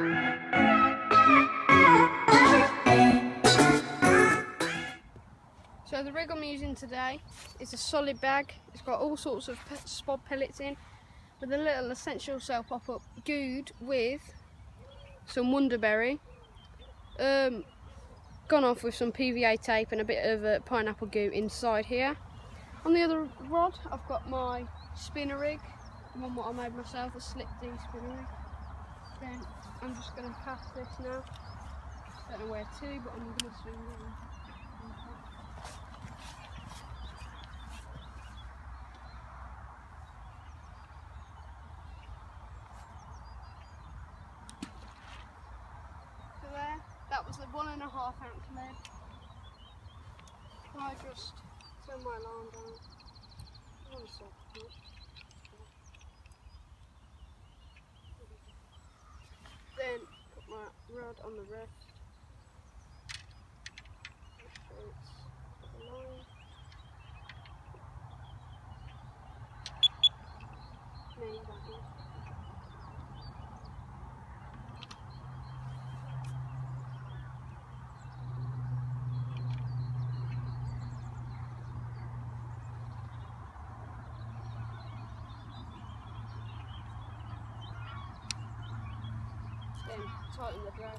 So the rig I'm using today is a solid bag. It's got all sorts of spod pellets in with a little essential cell pop-up gooed with some Wonderberry. Um, gone off with some PVA tape and a bit of uh, pineapple goo inside here. On the other rod I've got my spinner rig, the one what I made myself, a slip D spinner rig. Then I'm just going to pass this now. Don't know where to, but I'm going to swing it. There. That was the one and a half ounce lead. I just turn my alarm down. One second. Then put rod on the rest. Then tighten the drag.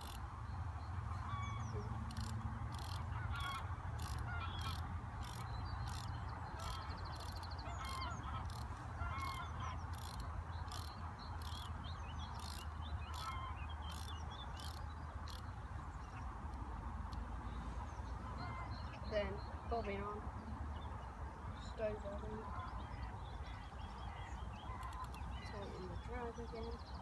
Then bobbin on, stove on, tighten the drag again.